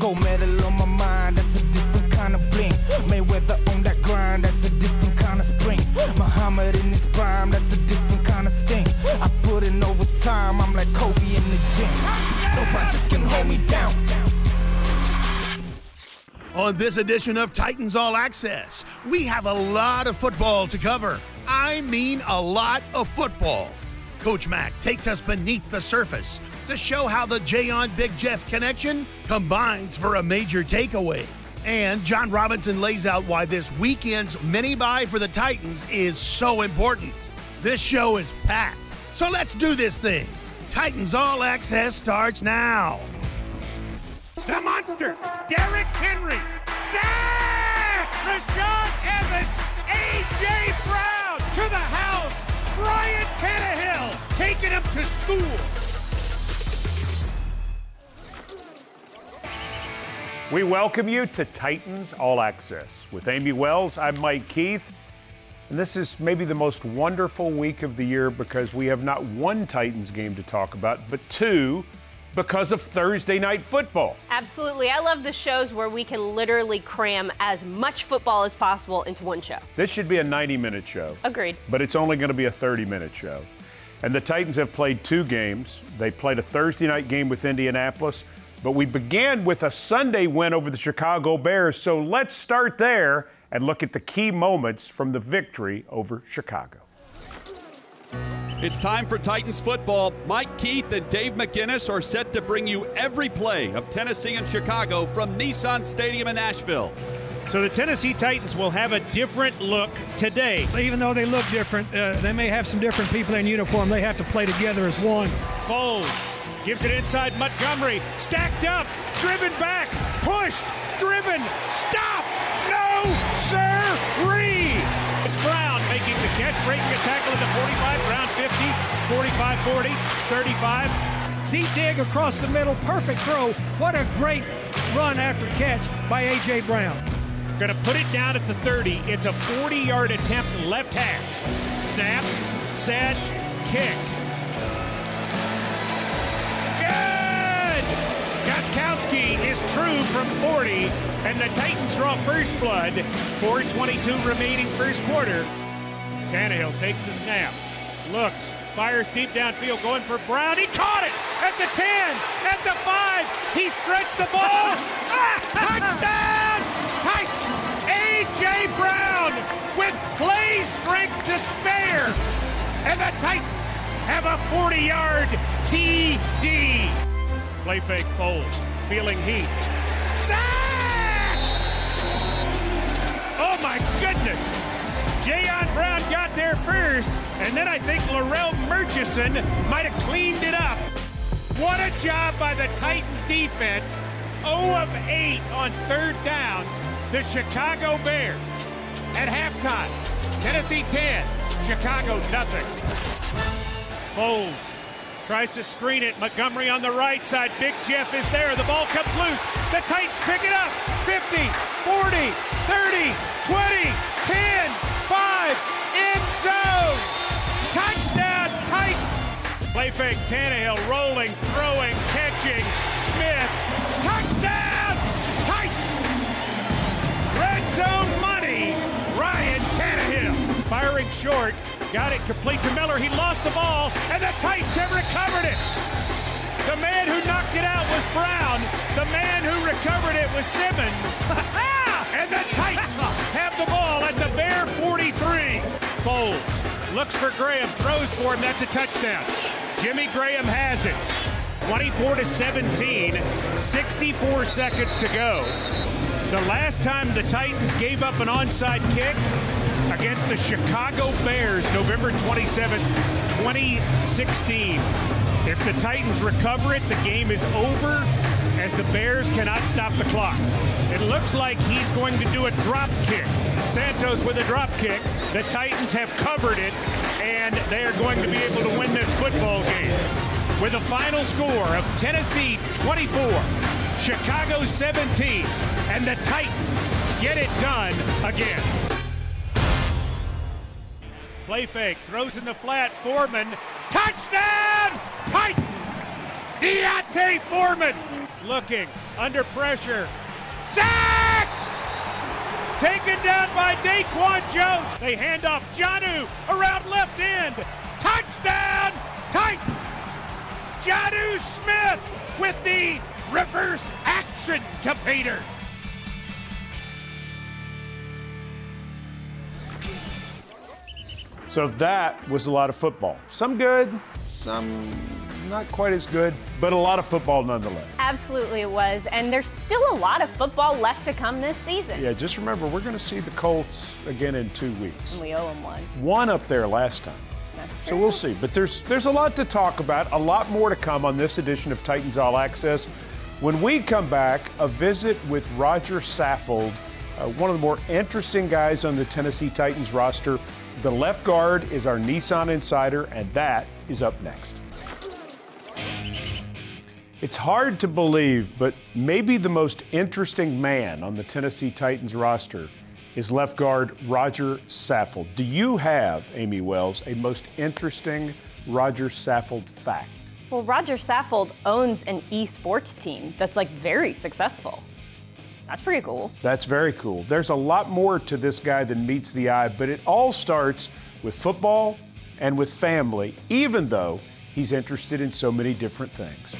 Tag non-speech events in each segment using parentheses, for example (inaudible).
Gold medal on my mind, that's a different kind of bling. Mayweather on that grind, that's a different kind of spring. Muhammad in his prime, that's a different kind of sting. I put in overtime, I'm like Kobe in the gym. No punches can hold me down. On this edition of Titans All Access, we have a lot of football to cover. I mean, a lot of football. Coach Mack takes us beneath the surface to show how the Jayon Big Jeff connection combines for a major takeaway. And John Robinson lays out why this weekend's mini bye for the Titans is so important. This show is packed, so let's do this thing. Titans All Access starts now. The monster, Derrick Henry. Sack! Rashaan Evans. A.J. Brown to the house. Ryan Tannehill taking him to school. We welcome you to Titans All Access. With Amie Wells, I'm Mike Keith. And this is maybe the most wonderful week of the year because we have not one Titans game to talk about, but two because of Thursday night football. Absolutely. I love the shows where we can literally cram as much football as possible into one show. This should be a 90 minute show. Agreed. But it's only going to be a 30 minute show. And the Titans have played two games. They played a Thursday night game with Indianapolis. But we began with a Sunday win over the Chicago Bears, so let's start there and look at the key moments from the victory over Chicago. It's time for Titans football. Mike Keith and Dave McGinnis are set to bring you every play of Tennessee and Chicago from Nissan Stadium in Nashville. So the Tennessee Titans will have a different look today. Even though they look different, uh, they may have some different people in uniform. They have to play together as one. Foles Gives it inside Montgomery. Stacked up. Driven back. Pushed. Driven. Stop. No, sir. Ree. It's Brown making the catch, breaking a tackle at the 45, Brown 50, 45 40, 35. Deep dig across the middle. Perfect throw. What a great run after catch by A.J. Brown. Going to put it down at the 30. It's a 40 yard attempt left hash. Snap, set, kick. Gostkowski is true from 40, and the Titans draw first blood. 4.22 remaining first quarter. Tannehill takes the snap, looks, fires deep downfield, going for Brown. He caught it at the 10, at the 5. He stretched the ball. (laughs) ah, touchdown! Titans! A.J. Brown with play strength to spare. And the Titans have a 40-yard TD. Play fake Foles. Feeling heat. Sack! Oh my goodness! Jayon Brown got there first, and then I think Larrell Murchison might have cleaned it up. What a job by the Titans defense. 0 of 8 on third downs. The Chicago Bears. At halftime, Tennessee 10, Chicago nothing. Foles Tries to screen it. Montgomery on the right side. Big Jeff is there. The ball comes loose. The Titans pick it up. 50, 40, 30, 20, 10, 5, end zone. Touchdown, Titans. Play fake. Tannehill rolling, throwing, catching. Smith. Touchdown, Titans. Red zone money. Ryan Tannehill. Firing short. Got it complete to Miller. He lost the ball, and the Titans have recovered it. The man who knocked it out was Brown. The man who recovered it was Simmons. (laughs) and the Titans have the ball at the Bear 43. Foles looks for Graham, throws for him. That's a touchdown. Jimmy Graham has it. 24 to 17, 64 seconds to go. The last time the Titans gave up an onside kick against the Chicago Bears November 27, 2016. If the Titans recover it, the game is over as the Bears cannot stop the clock. It looks like he's going to do a drop kick. Santos with a drop kick. The Titans have covered it, and they are going to be able to win this football game. With a final score of Tennessee 24, Chicago 17, and the Titans get it done again. Play fake, throws in the flat, Foreman. Touchdown! Titans! D'Onta Foreman looking under pressure. Sacked! Taken down by Daquan Jones. They hand off Jonnu around left end. Touchdown, Titans! Jonnu Smith with the reverse action to Peter. So that was a lot of football. Some good, some not quite as good, but a lot of football nonetheless. Absolutely it was. And there's still a lot of football left to come this season. Yeah, just remember, we're going to see the Colts again in two weeks. And we owe them one. One up there last time. That's true. So we'll see. But there's there's a lot to talk about, a lot more to come on this edition of Titans All Access. When we come back, a visit with Roger Saffold, uh, one of the more interesting guys on the Tennessee Titans roster. The left guard is our Nissan insider, and that is up next. It's hard to believe, but maybe the most interesting man on the Tennessee Titans roster is left guard Roger Saffold. Do you have, Amie Wells, a most interesting Roger Saffold fact? Well, Roger Saffold owns an esports team that's like very successful. That's pretty cool. That's very cool. There's a lot more to this guy than meets the eye, but it all starts with football and with family, even though he's interested in so many different things.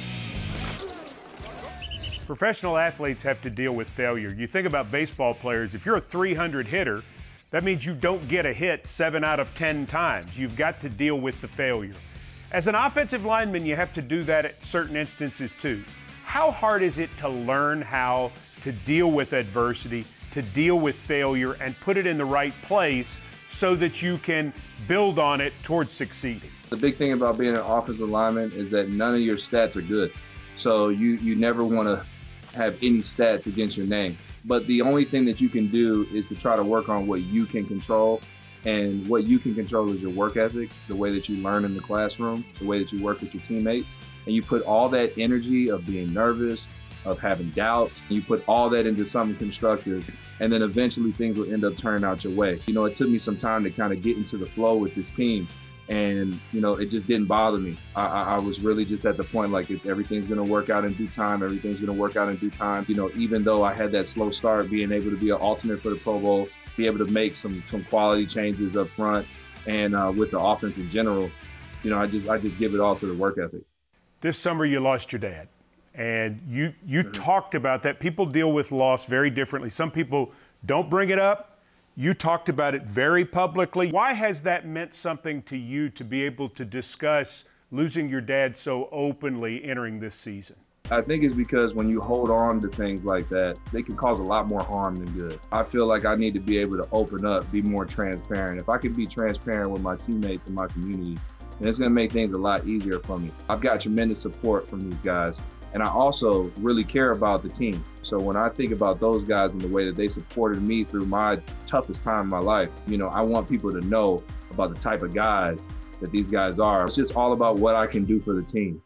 Professional athletes have to deal with failure. You think about baseball players, if you're a 300 hitter, that means you don't get a hit seven out of 10 times. You've got to deal with the failure. As an offensive lineman, you have to do that at certain instances too. How hard is it to learn how to deal with adversity, to deal with failure, and put it in the right place so that you can build on it towards succeeding? The big thing about being an offensive lineman is that none of your stats are good. So you you never want to have any stats against your name. But the only thing that you can do is to try to work on what you can control. And what you can control is your work ethic, the way that you learn in the classroom, the way that you work with your teammates. And you put all that energy of being nervous, of having doubt. you put all that into something constructive. And then eventually things will end up turning out your way. You know, it took me some time to kind of get into the flow with this team and you know it just didn't bother me i, I was really just at the point like if everything's going to work out in due time everything's going to work out in due time you know even though i had that slow start being able to be an alternate for the pro bowl be able to make some some quality changes up front and uh, with the offense in general you know i just i just give it all to the work ethic this summer you lost your dad and you you mm-hmm. talked about that people deal with loss very differently some people don't bring it up you talked about it very publicly. Why has that meant something to you to be able to discuss losing your dad so openly entering this season? I think it's because when you hold on to things like that, they can cause a lot more harm than good. I feel like I need to be able to open up, be more transparent. If I can be transparent with my teammates and my community, then it's going to make things a lot easier for me. I've got tremendous support from these guys. And I also really care about the team. So when I think about those guys and the way that they supported me through my toughest time in my life, you know, I want people to know about the type of guys that these guys are. It's just all about what I can do for the team.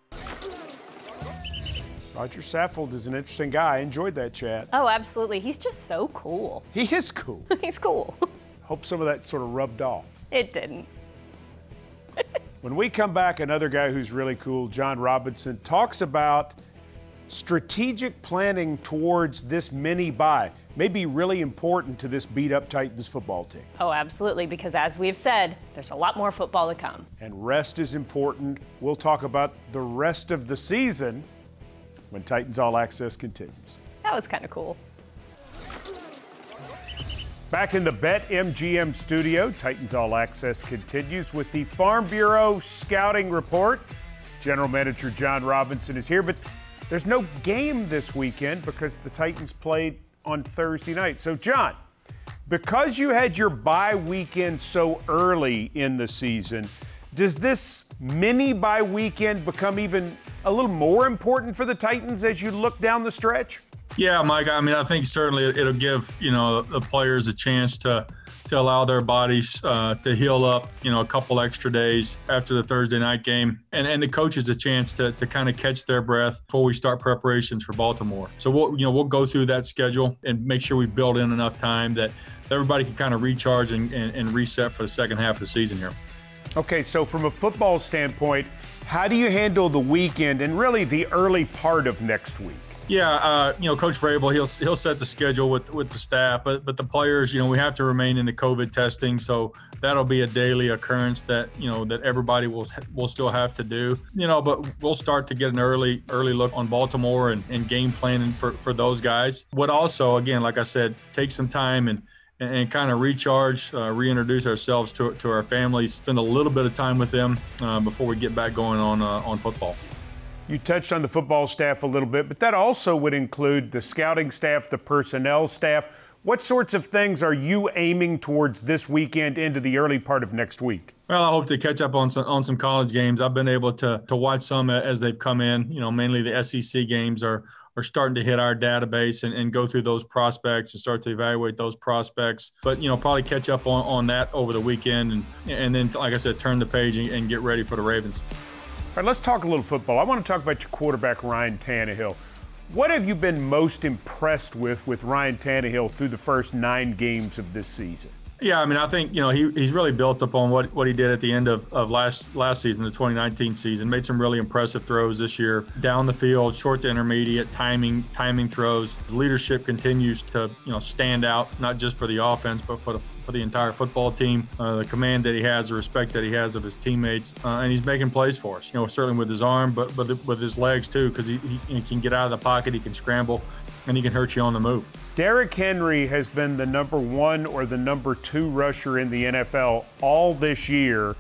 Roger Saffold is an interesting guy. I enjoyed that chat. Oh, absolutely. He's just so cool. He is cool. (laughs) He's cool. (laughs) Hope some of that sort of rubbed off. It didn't. when we come back, another guy who's really cool, John Robinson, talks about strategic planning towards this mini bye may be really important to this beat up Titans football team. Oh, absolutely, because as we've said, there's a lot more football to come. And rest is important. We'll talk about the rest of the season when Titans All Access continues. That was kind of cool. Back in the BetMGM studio, Titans All Access continues with the Farm Bureau Scouting Report. General Manager John Robinson is here, but there's no game this weekend because the Titans played on Thursday night. So, John, because you had your bye weekend so early in the season, does this mini bye weekend become even a little more important for the Titans as you look down the stretch? Yeah, Mike. I mean, I think certainly it'll give you know the players a chance to to allow their bodies uh, to heal up, you know, a couple extra days after the Thursday night game, and and the coaches a chance to, to kind of catch their breath before we start preparations for Baltimore. So we'll you know we'll go through that schedule and make sure we build in enough time that everybody can kind of recharge and, and, and reset for the second half of the season here. Okay, so from a football standpoint, How do you handle the weekend and really the early part of next week? Yeah, uh, you know, Coach Vrabel, he'll he'll set the schedule with with the staff, but but the players, you know, we have to remain in the COVID testing, so that'll be a daily occurrence that you know that everybody will will still have to do. You know, but we'll start to get an early early look on Baltimore and, and game planning for for those guys. What also, again, like I said, take some time and and, and kind of recharge, uh, reintroduce ourselves to, to our families, spend a little bit of time with them uh, before we get back going on uh, on football. You touched on the football staff a little bit, but that also would include the scouting staff, the personnel staff. What sorts of things are you aiming towards this weekend into the early part of next week? Well, I hope to catch up on some on some college games. I've been able to to watch some as they've come in. You know, mainly the SEC games are are starting to hit our database and, and go through those prospects and start to evaluate those prospects. But you know, probably catch up on, on that over the weekend and and then, like I said, turn the page and, and get ready for the Ravens. All right, let's talk a little football. I want to talk about your quarterback Ryan Tannehill. What have you been most impressed with with Ryan Tannehill through the first nine games of this season? Yeah, I mean, I think you know he, he's really built upon what, what he did at the end of, of last last season, the 2019 season. Made some really impressive throws this year, down the field, short to intermediate, timing timing throws. His leadership continues to you know stand out, not just for the offense, but for the for the entire football team. Uh, the command that he has, the respect that he has of his teammates, uh, and he's making plays for us. You know, certainly with his arm, but but with his legs too, because he, he, he can get out of the pocket, he can scramble, and he can hurt you on the move. Derrick Henry has been the number one or the number two rusher in the NFL all this year,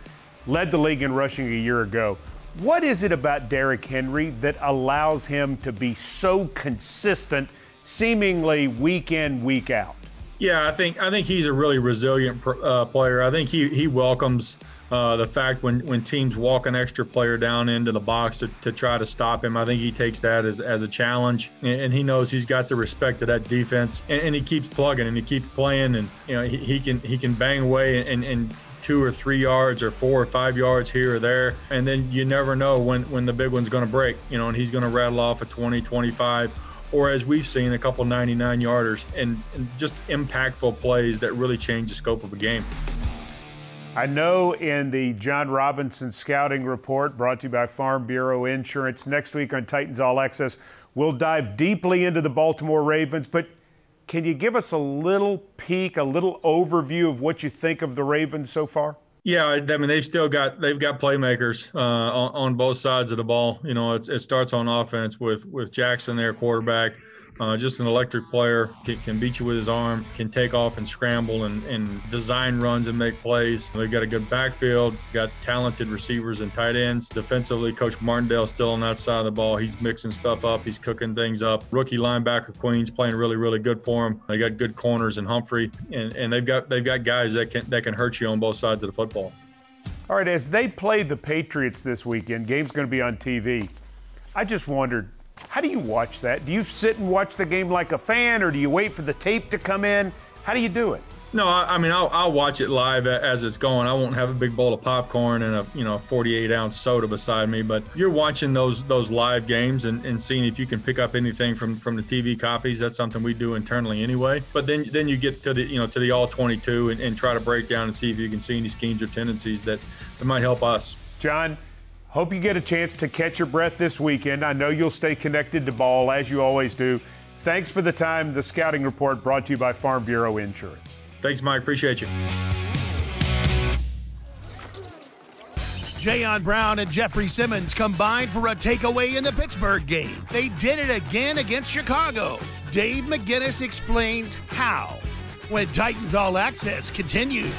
led the league in rushing a year ago. What is it about Derrick Henry that allows him to be so consistent, seemingly week in, week out? Yeah, I think I think he's a really resilient uh, player. I think he he welcomes uh, the fact when, when teams walk an extra player down into the box to, to try to stop him, I think he takes that as, as a challenge, and, and he knows he's got the respect of that defense, and, and, he keeps plugging and he keeps playing, and you know he, he can he can bang away and, and two or three yards or four or five yards here or there, and then you never know when when the big one's going to break, you know, and he's going to rattle off a 20, 25 or as we've seen, a couple 99 yarders and, and, just impactful plays that really change the scope of a game. I know in the John Robinson Scouting Report, brought to you by Farm Bureau Insurance, next week on Titans All Access, we'll dive deeply into the Baltimore Ravens. But can you give us a little peek, a little overview of what you think of the Ravens so far? Yeah, I mean they've still got they've got playmakers uh, on, on, both sides of the ball. You know, it starts on offense with with Jackson, their quarterback. Uh, just an electric player, can, can, beat you with his arm, can take off and scramble and, and design runs and make plays. They've got a good backfield, got talented receivers and tight ends. Defensively, Coach Martindale still on that side of the ball. He's mixing stuff up, he's cooking things up. Rookie linebacker Queen's playing really, really good for him. They got good corners in Humphrey, and, and they've got they've got guys that can that can hurt you on both sides of the football. All right, as they play the Patriots this weekend, game's going to be on TV. I just wondered how do you watch that? Do you sit and watch the game like a fan, or do you wait for the tape to come in? How do you do it? No, I, I mean I'll, I'll, watch it live as it's going. I won't have a big bowl of popcorn and a you know 48 ounce soda beside me. But you're watching those those live games and, and seeing if you can pick up anything from from the TV copies. That's something we do internally anyway. But then then you get to the you know to the all 22 and, and try to break down and see if you can see any schemes or tendencies that, that might help us. John, Hope you get a chance to catch your breath this weekend. I know you'll stay connected to ball as you always do. Thanks for the time. The Scouting Report brought to you by Farm Bureau Insurance. Thanks, Mike. Appreciate you. Jayon Brown and Jeffrey Simmons combined for a takeaway in the Pittsburgh game. They did it again against Chicago. Dave McGinnis explains how when Titans All Access continues.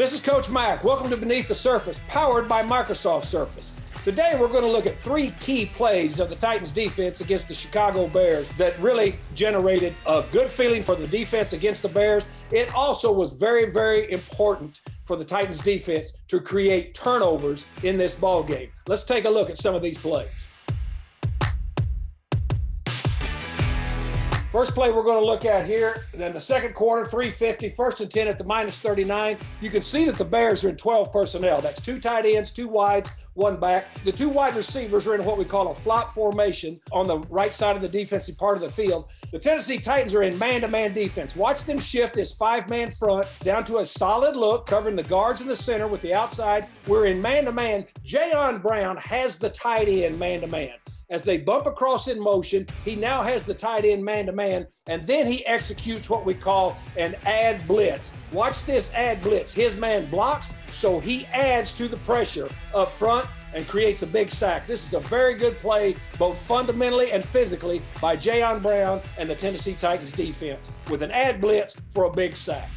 This is Coach Mack. Welcome to Beneath the Surface, powered by Microsoft Surface. Today, we're going to look at three key plays of the Titans defense against the Chicago Bears that really generated a good feeling for the defense against the Bears. It also was very, very important for the Titans defense to create turnovers in this ball game. Let's take a look at some of these plays. First play we're going to look at here, then the second quarter, 350, first and 10 at the minus 39. You can see that the Bears are in 12 personnel. That's two tight ends, two wides, one back. The two wide receivers are in what we call a flop formation on the right side of the defensive part of the field. The Tennessee Titans are in man to man defense. Watch them shift this five man front down to a solid look, covering the guards in the center with the outside. We're in man to man. Jayon Brown has the tight end man to man as they bump across in motion. He now has the tight end man to man, and then he executes what we call an add blitz. Watch this add blitz. His man blocks, so he adds to the pressure up front and creates a big sack. This is a very good play, both fundamentally and physically, by Jayon Brown and the Tennessee Titans defense with an add blitz for a big sack.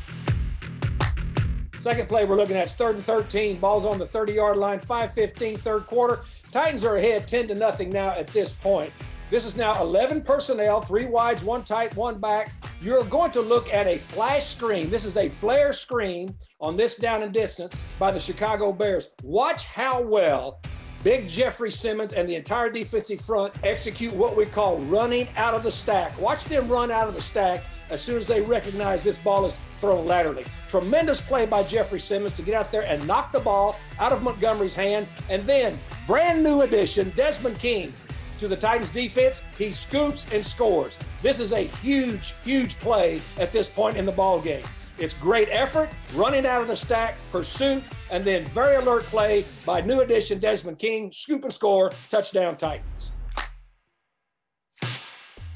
Second play we're looking at is third and 13. Ball's on the 30 yard line, 5:15, third quarter. Titans are ahead 10 to nothing now at this point. This is now 11 personnel, three wides, one tight, one back. You're going to look at a flash screen. This is a flare screen on this down and distance by the Chicago Bears. Watch how well Big Jeffrey Simmons and the entire defensive front execute what we call running out of the stack. Watch them run out of the stack as soon as they recognize this ball is thrown laterally. Tremendous play by Jeffrey Simmons to get out there and knock the ball out of Montgomery's hand. And then, brand new addition, Desmond King to the Titans defense. He scoops and scores. This is a huge, huge play at this point in the ball game. It's great effort, running out of the stack, pursuit, and then very alert play by new addition Desmond King, scoop and score, touchdown Titans.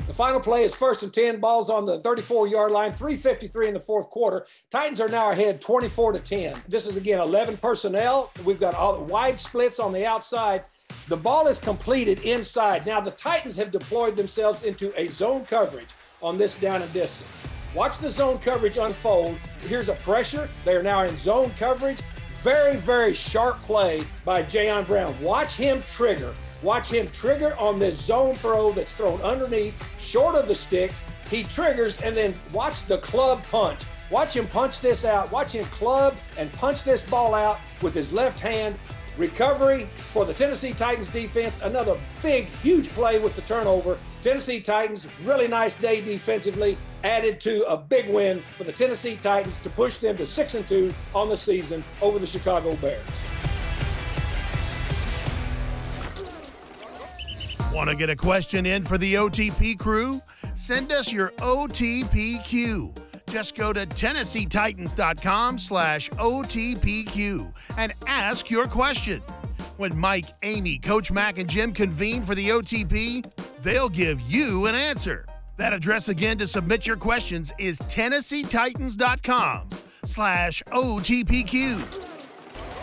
The final play is first and 10, balls on the 34 yard line, 353 in the fourth quarter. Titans are now ahead 24 to 10. This is again 11 personnel. We've got all the wide splits on the outside. The ball is completed inside. Now the Titans have deployed themselves into a zone coverage on this down and distance. Watch the zone coverage unfold. Here's a pressure. They are now in zone coverage. Very, very sharp play by Jayon Brown. Watch him trigger. Watch him trigger on this zone throw that's thrown underneath, short of the sticks. He triggers and then watch the club punch. Watch him punch this out. Watch him club and punch this ball out with his left hand. Recovery for the Tennessee Titans defense. Another big, huge play with the turnover. Tennessee Titans, really nice day defensively, added to a big win for the Tennessee Titans to push them to 6 and 2 on the season over the Chicago Bears. Want to get a question in for the OTP crew? Send us your OTPQ. Just go to TennesseeTitans.com slash OTPQ and ask your question. When Mike, Amie, Coach Mac, and Jim convene for the OTP, they'll give you an answer. That address again to submit your questions is TennesseeTitans.com slash OTPQ.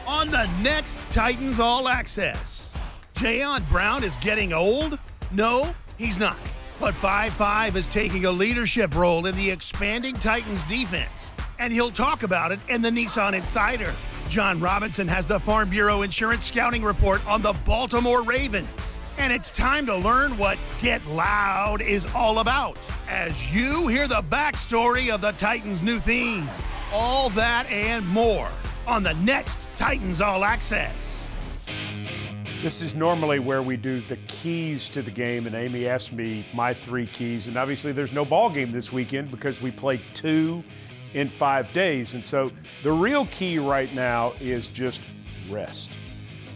On the next Titans All Access, Jayon Brown is getting old? No, he's not. But 5-5 is taking a leadership role in the expanding Titans defense. And he'll talk about it in the Nissan Insider. John Robinson has the Farm Bureau Insurance Scouting Report on the Baltimore Ravens. And it's time to learn what Get Loud is all about as you hear the backstory of the Titans' new theme. All that and more on the next Titans All Access. This is normally where we do the keys to the game, and Amie asked me my three keys. And obviously, there's no ball game this weekend because we played two in five days. And so the real key right now is just rest.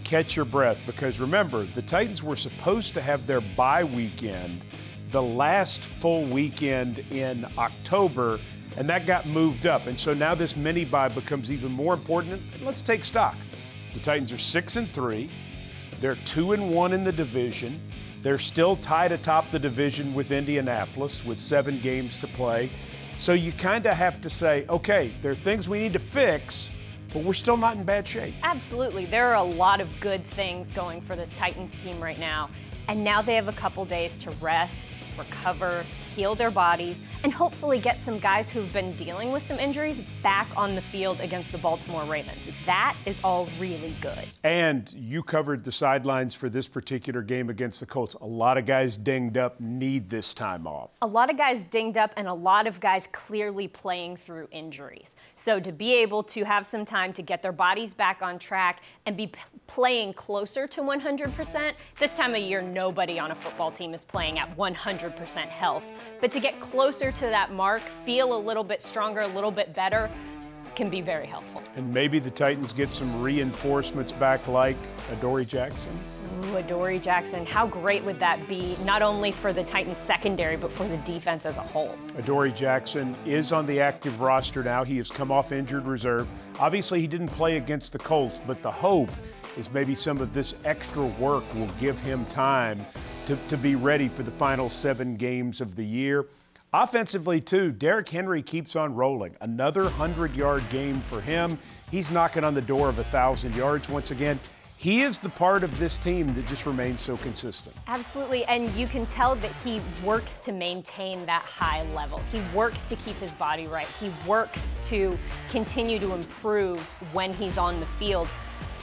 Catch your breath because remember, the Titans were supposed to have their bye weekend the last full weekend in October, and that got moved up. And so now this mini bye becomes even more important. And let's take stock. The Titans are six and three. They're two and one in the division. They're still tied atop the division with Indianapolis with seven games to play. So you kind of have to say, okay, there are things we need to fix, but we're still not in bad shape. Absolutely. There are a lot of good things going for this Titans team right now. And now they have a couple days to rest, recover, heal their bodies, and hopefully get some guys who've been dealing with some injuries back on the field against the Baltimore Ravens. That is all really good. And you covered the sidelines for this particular game against the Colts. A lot of guys dinged up need this time off. A lot of guys dinged up and a lot of guys clearly playing through injuries. So to be able to have some time to get their bodies back on track and be playing closer to 100%, this time of year nobody on a football team is playing at 100% health. But to get closer to that mark, feel a little bit stronger, a little bit better, can be very helpful. And maybe the Titans get some reinforcements back like Adoree Jackson. Ooh, Adoree Jackson, how great would that be, not only for the Titans secondary, but for the defense as a whole? Adoree Jackson is on the active roster now. He has come off injured reserve. Obviously, he didn't play against the Colts, but the hope is maybe some of this extra work will give him time to, to be ready for the final seven games of the year. Offensively, too, Derrick Henry keeps on rolling. Another 100 yard game for him. He's knocking on the door of a 1,000 yards once again. He is the part of this team that just remains so consistent. Absolutely, and you can tell that he works to maintain that high level. He works to keep his body right. He works to continue to improve when he's on the field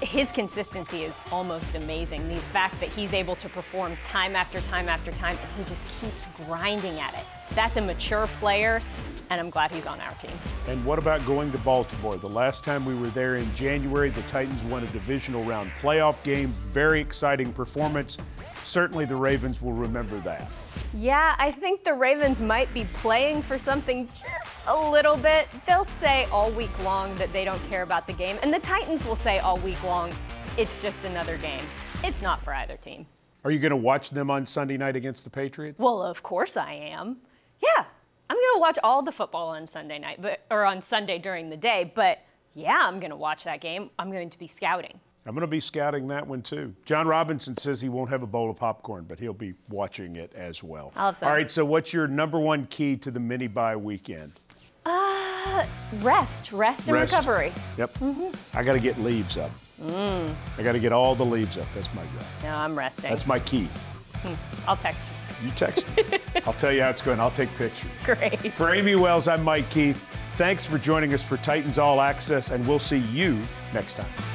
his consistency is almost amazing. The fact that he's able to perform time after time after time and he just keeps grinding at it. That's a mature player and I'm glad he's on our team. And what about going to Baltimore? The last time we were there in January, the Titans won a divisional round playoff game. Very exciting performance. Certainly the Ravens will remember that. Yeah, I think the Ravens might be playing for something just a little bit. They'll say all week long that they don't care about the game, and the Titans will say all week long, it's just another game. It's not for either team. Are you going to watch them on Sunday night against the Patriots? Well, of course I am. Yeah, I'm going to watch all the football on Sunday night, but or on Sunday during the day, but yeah, I'm going to watch that game. I'm going to be scouting. I'm going to be scouting that one too. John Robinson says he won't have a bowl of popcorn, but he'll be watching it as well. I'll have some. All right, so what's your number one key to the mini bye weekend? Uh, rest, rest and Rest. recovery. Yep. Mm-hmm. I got to get leaves up. Mm. I got to get all the leaves up. That's my job. No, I'm resting. That's my key. Hmm. I'll text You text me. (laughs) I'll tell you how it's going. I'll take pictures. Great. For Amie Wells, I'm Mike Keith. Thanks for joining us for Titans All Access, and we'll see you next time.